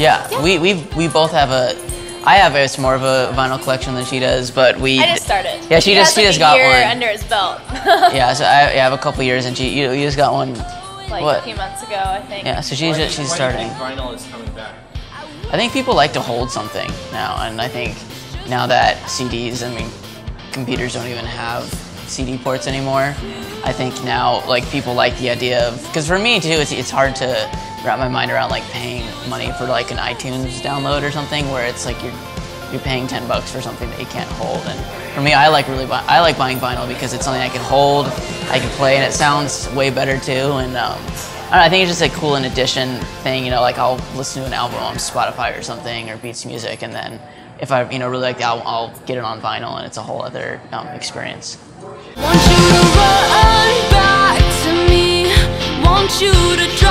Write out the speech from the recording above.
Yeah, we we we both have a. I have a, it's more of a vinyl collection than she does, but we. I just started. Yeah, she He just has, she like, just a got year one. under his belt. Yeah, so I, I have a couple years, and she you, you just got one. like What? a few months ago, I think. Yeah, so she's just, she's Why do you starting. vinyl is coming back? I think people like to hold something now, and I think now that CDs, I mean, computers don't even have CD ports anymore. I think now, like, people like the idea of, because for me too, it's, it's hard to wrap my mind around like paying money for like an iTunes download or something, where it's like you're you're paying 10 bucks for something that you can't hold. And for me, I like really buy, I like buying vinyl because it's something I can hold, I can play, and it sounds way better too. And um, I, think it's just a cool in addition thing. You know, like I'll listen to an album on Spotify or something or Beats Music, and then if I you know really like the album, I'll get it on vinyl, and it's a whole other um, experience. Want you to run back to me? Want you to?